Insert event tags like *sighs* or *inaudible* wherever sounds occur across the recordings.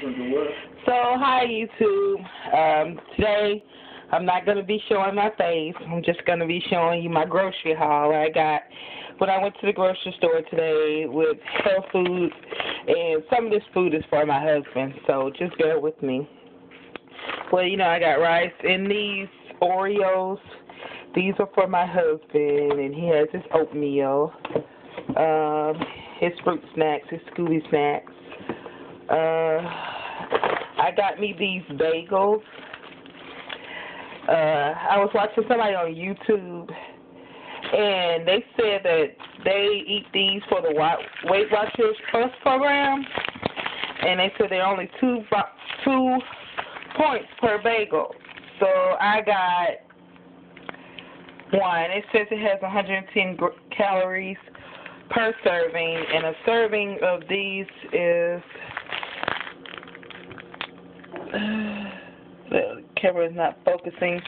So, hi YouTube. Um, today, I'm not going to be showing my face. I'm just going to be showing you my grocery haul I got when I went to the grocery store today with health food. And some of this food is for my husband, so just bear with me. Well, you know, I got rice and these Oreos. These are for my husband, and he has his oatmeal, um, his fruit snacks, his Scooby snacks. Uh, I got me these bagels. Uh, I was watching somebody on YouTube, and they said that they eat these for the Weight Watchers Plus program, and they said they're only two two points per bagel. So I got one. It says it has 110 calories per serving, and a serving of these is *sighs* the camera is not focusing,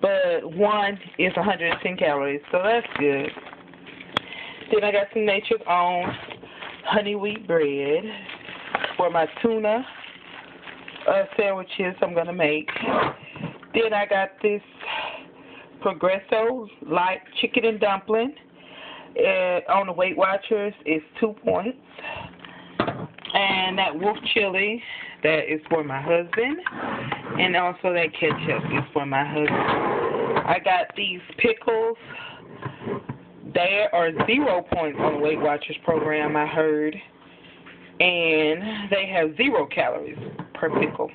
but one is 110 calories, so that's good. Then I got some Nature's Own honey wheat bread for my tuna uh, sandwiches I'm going to make. Then I got this Progresso light chicken and dumpling. On the Weight Watchers is two points. And that wolf chili that is for my husband. And also that ketchup is for my husband. I got these pickles. They are zero points on the Weight Watchers program, I heard. And they have zero calories per pickle.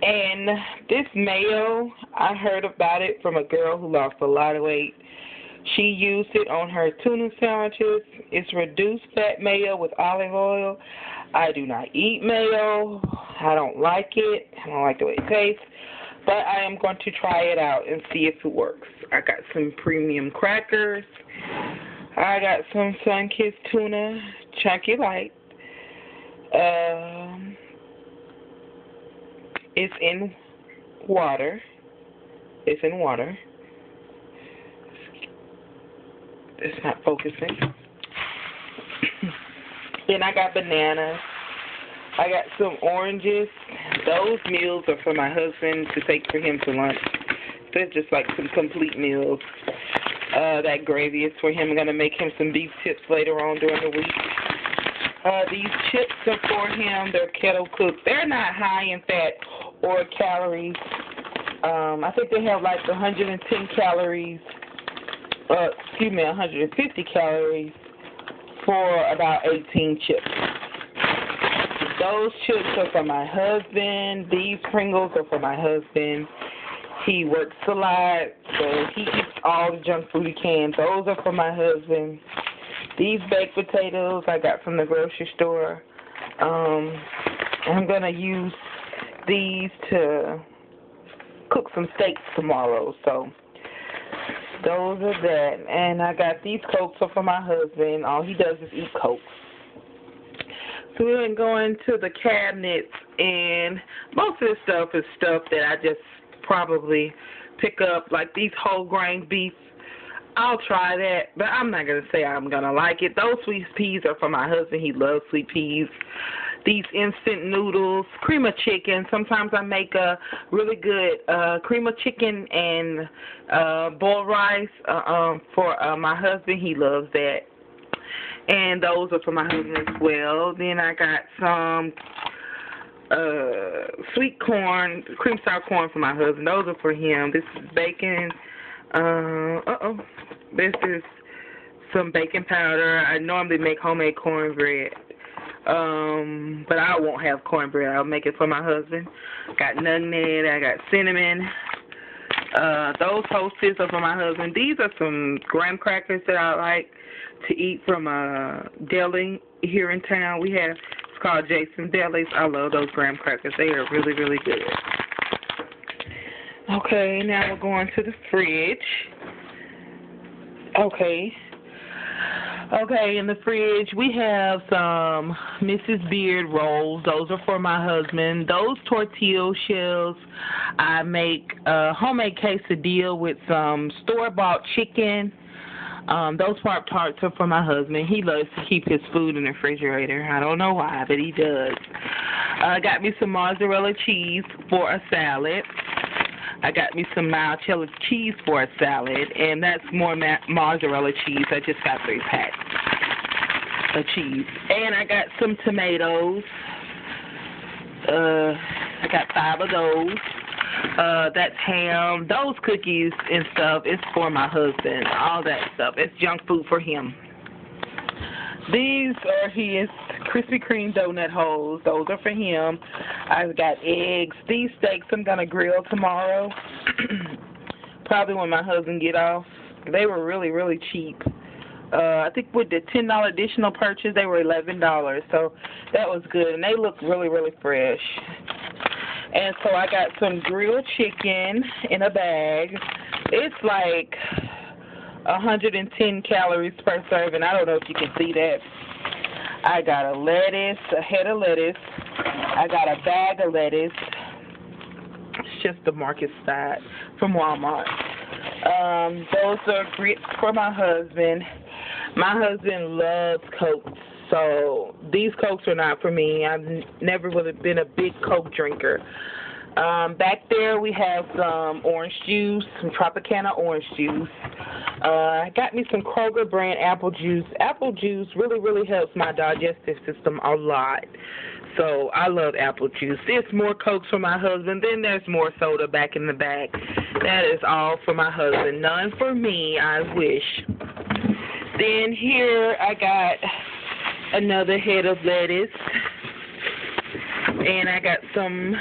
And this mayo, I heard about it from a girl who lost a lot of weight. She used it on her tuna sandwiches. It's reduced fat mayo with olive oil. I do not eat mayo. I don't like it. I don't like the way it tastes. But I am going to try it out and see if it works. I got some premium crackers. I got some StarKist tuna, chunky light. Um, it's in water. It's in water. It's not focusing. Then I got bananas. I got some oranges. Those meals are for my husband to take for him to lunch. They're just like some complete meals. Uh, that gravy is for him. I'm going to make him some beef tips later on during the week. Uh, these chips are for him. They're kettle cooked. They're not high in fat or calories. Um, I think they have like 110 calories. Uh, excuse me, 150 calories for about 18 chips. Those chips are for my husband. These Pringles are for my husband. He works a lot, so he eats all the junk food he can. Those are for my husband. These baked potatoes I got from the grocery store. Um, I'm going to use these to cook some steaks tomorrow, so those are that. And I got these cokes for my husband. All he does is eat cokes. So we're going to the cabinets, and most of this stuff is stuff that I just probably pick up, like these whole grain beef. I'll try that, but I'm not to say I'm to like it. Those sweet peas are for my husband. He loves sweet peas these instant noodles, cream of chicken. Sometimes I make a really good uh, cream of chicken and uh, boiled rice uh, um, for uh, my husband. He loves that. And those are for my husband as well. Then I got some uh, sweet corn, cream sour corn for my husband. Those are for him. This is bacon. Uh, uh-oh. This is some baking powder. I normally make homemade cornbread. Um, but I won't have cornbread. I'll make it for my husband. Got nutmeg. I got cinnamon. Uh, those hostess are for my husband. These are some graham crackers that I like to eat from a deli here in town. We have it's called Jason Delis. I love those graham crackers. They are really, really good. Okay, now we're going to the fridge. Okay, Okay, in the fridge we have some Mrs. Baird rolls. Those are for my husband. Those tortilla shells, I make a homemade quesadilla with some store-bought chicken, Um, those Pop Tarts are for my husband. He loves to keep his food in the refrigerator. I don't know why, but he does. Uh, got me some mozzarella cheese for a salad. I got me some cheddar cheese for a salad, and that's more ma- mozzarella cheese. I just got three packs of cheese. And I got some tomatoes. Uh, I got five of those. Uh, that's ham. Those cookies and stuff is for my husband. All that stuff. It's junk food for him. These are his Krispy Kreme donut holes. Those are for him. I've got eggs. These steaks I'm gonna grill tomorrow. *clears throat* Probably when my husband get off. They were really, really cheap. Uh, I think with the ten dollar additional purchase, they were eleven dollars. So that was good, and they look really, really fresh. And so I got some grilled chicken in a bag. It's like 110 calories per serving. I don't know if you can see that. I got a lettuce, a head of lettuce. I got a bag of lettuce. It's just the market side from Walmart. Um, those are grits for my husband. My husband loves Coke, so these Cokes are not for me. I've never really been a big Coke drinker. Um, back there we have some orange juice, some Tropicana orange juice. Uh, I got me some Kroger brand apple juice. Apple juice really, really helps my digestive system a lot. So I love apple juice. There's more Cokes for my husband. Then there's more soda back in the back. That is all for my husband. None for me, I wish. Then here I got another head of lettuce. And I got some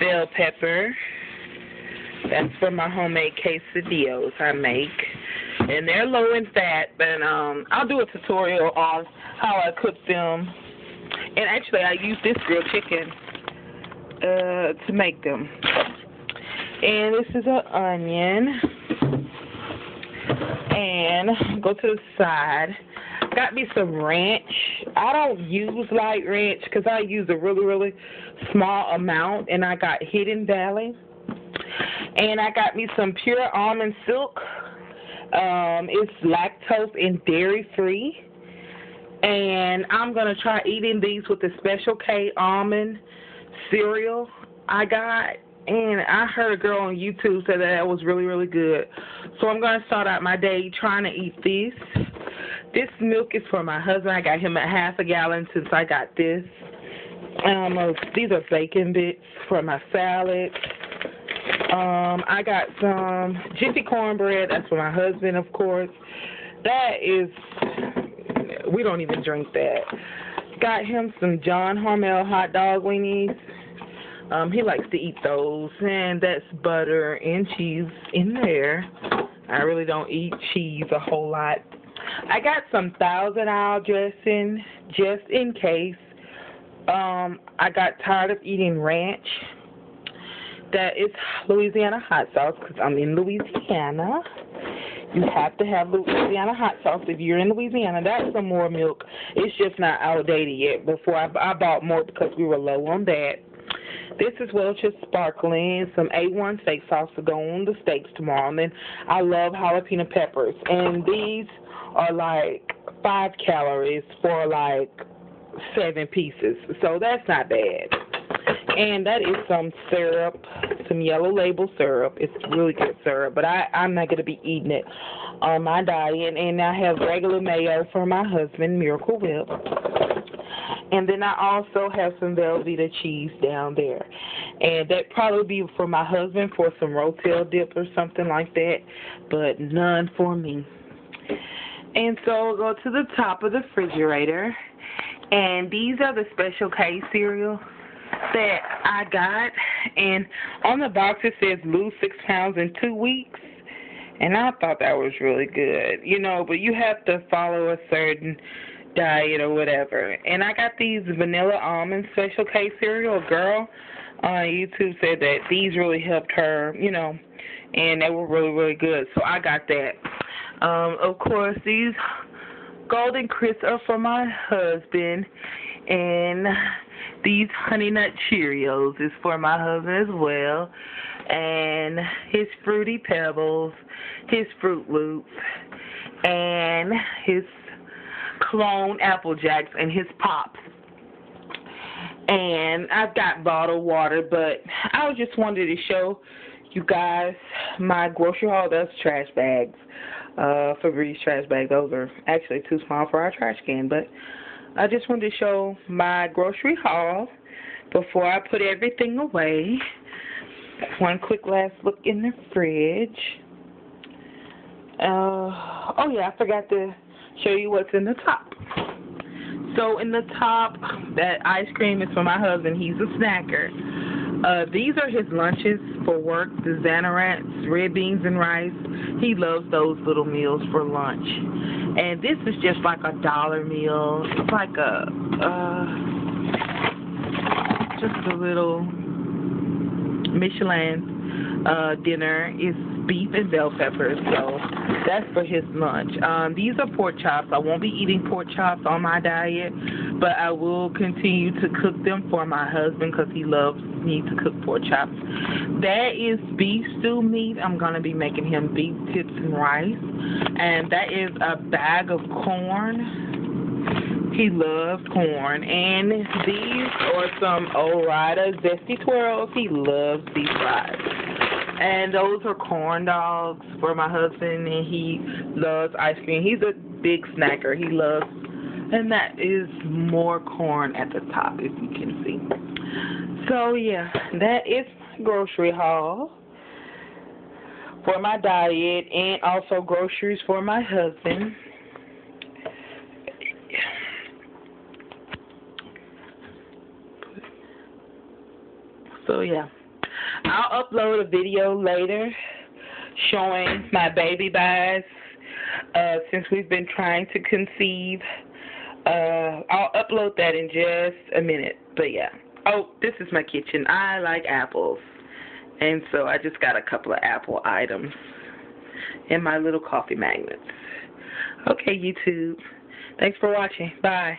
bell pepper. That's for my homemade quesadillas I make. And they're low in fat, but um I'll do a tutorial on how I cook them. And actually I use this grilled chicken uh to make them. And this is an onion. And go to the side. Got me some ranch. I don't use light ranch because I use a really, really small amount. And I got Hidden Valley. And I got me some pure almond silk. Um, it's lactose and dairy free. And I'm going to try eating these with the Special K almond cereal I got. And I heard a girl on YouTube say that that was really, really good. So I'm going to start out my day trying to eat this. This milk is for my husband. I got him a half a gallon since I got this. Um, uh, these are bacon bits for my salad. Um, I got some Jiffy cornbread. That's for my husband, of course. That is, we don't even drink that. Got him some John Hormel hot dog weenies. Um, he likes to eat those, and that's butter and cheese in there. I really don't eat cheese a whole lot. I got some Thousand Isle dressing just in case. Um, I got tired of eating ranch. That is Louisiana hot sauce because I'm in Louisiana. You have to have Louisiana hot sauce if you're in Louisiana. That's some more milk. It's just not outdated yet. Before I, I bought more because we were low on that. This is Welch's Sparkling, some A1 steak sauce to go on the steaks tomorrow. And then I love jalapeno peppers. And these are like five calories for like seven pieces. So that's not bad. And that is some syrup, some yellow label syrup. It's really good syrup, but I, I'm not going to be eating it on my diet. And I have regular mayo for my husband, Miracle Whip. And then I also have some Velveeta cheese down there. And that probably be for my husband for some Rotel dip or something like that, but none for me. And so we'll go to the top of the refrigerator. And these are the Special K cereal that I got. And on the box it says lose six pounds in two weeks. And I thought that was really good. You know, but you have to follow a certain diet or whatever. And I got these vanilla almond special K cereal. A girl on YouTube said that these really helped her, you know, and they were really, really good. So I got that. Um, of course, these golden crisps are for my husband, and these honey nut Cheerios is for my husband as well, and his fruity pebbles, his Fruit Loops, and his clone Apple Jacks, and his pops. And I've got bottled water, but I just wanted to show you guys my grocery haul. Those trash bags, uh, Febreze trash bags. Those are actually too small for our trash can, but I just wanted to show my grocery haul before I put everything away. One quick last look in the fridge. Uh, oh yeah, I forgot to show you what's in the top. So in the top, that ice cream is for my husband. He's a snacker. Uh, these are his lunches for work, the Zatarain's, red beans and rice. He loves those little meals for lunch. And this is just like a dollar meal. It's like a, uh, just a little Michelina uh, dinner. It's beef and bell peppers, so that's for his lunch. Um, these are pork chops. I won't be eating pork chops on my diet, but I will continue to cook them for my husband because he loves me to cook pork chops. That is beef stew meat. I'm going to be making him beef tips and rice. And that is a bag of corn. He loves corn. And these are some Ore-Ida Zesty Twirls. He loves these fries. And those are corn dogs for my husband, and he loves ice cream. He's a big snacker. He loves, and that is more corn at the top, if you can see. So, yeah, that is my grocery haul for my diet and also groceries for my husband. So, yeah. I'll upload a video later showing my baby buys uh, since we've been trying to conceive. Uh, I'll upload that in just a minute. But yeah. Oh, this is my kitchen. I like apples. And so I just got a couple of apple items and my little coffee magnets. Okay, YouTube. Thanks for watching. Bye.